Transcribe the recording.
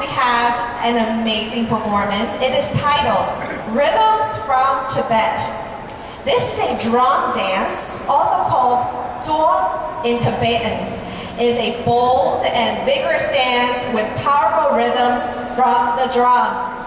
we have an amazing performance. It is titled Rhythms from Tibet. This is a drum dance, also called Zuo in Tibetan. It is a bold and vigorous dance with powerful rhythms from the drum.